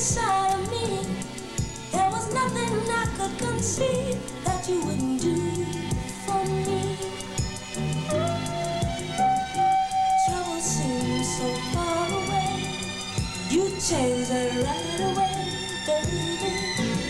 inside of me. There was nothing I could conceive that you wouldn't do for me. Trouble seems so far away. You changed it right away, baby.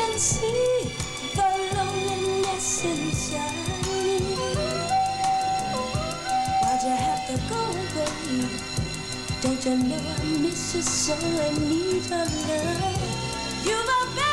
can see the loneliness inside me. Why'd you have to go away? Don't you know I miss you so and need your love? You've a